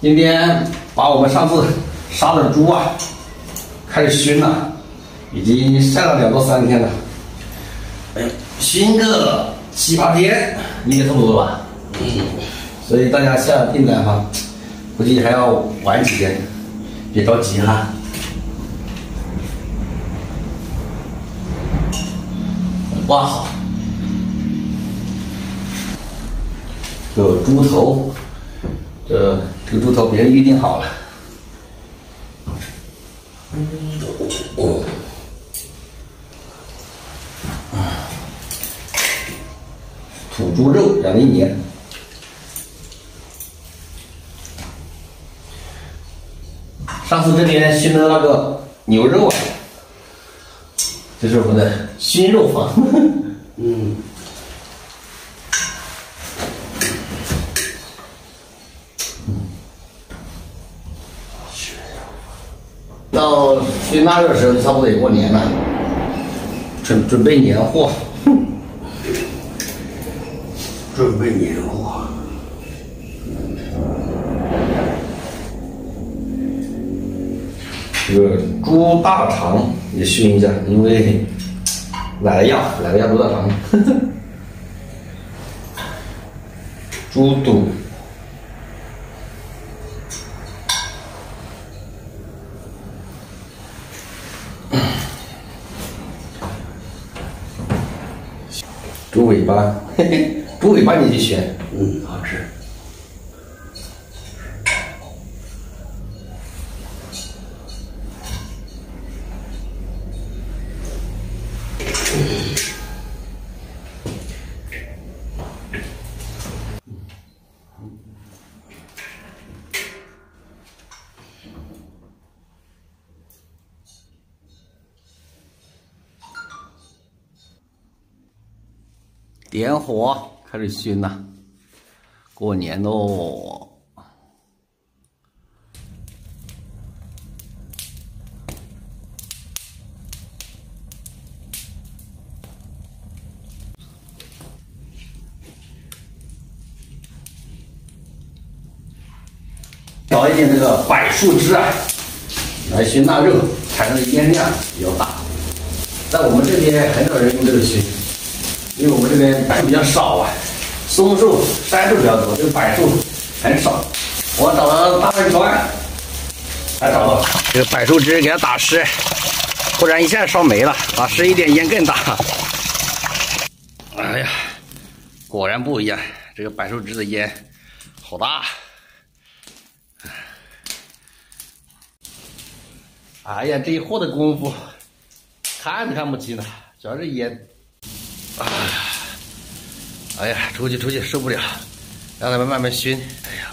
今天把我们上次杀的猪啊，开始熏了，已经晒了两到三天了。熏个七八天应该差不多吧。所以大家下订单哈，估计还要晚几天，别着急哈。挖好，这猪头，这这个猪头别人预定好了。土猪肉养了一年，上次这边熏的那个牛肉啊，这是我们的熏肉房。嗯。到去腊月的时候，就差不多也过年了，准准备年货。准备年货，这个猪大肠也熏一下，因为来了药，来了药猪大肠。猪肚，猪尾巴，嘿嘿，猪尾巴你去选，嗯，好吃。点火开始熏呐，过年喽！搞一点这个柏树枝啊，来熏腊肉，产生的烟量比较大。在我们这边很少人用这个熏。因为我们这边柏树比较少啊，松树、杉树比较多，这个柏树很少。我找了大半砖，才找到这个柏树枝，给它打湿，不然一下烧没了。打湿一点，烟更大。哎呀，果然不一样，这个柏树枝的烟好大。哎呀，这一会的功夫，看都看不清了，主要是烟。啊！哎呀，出去出去，受不了，让他们慢慢熏。哎呀。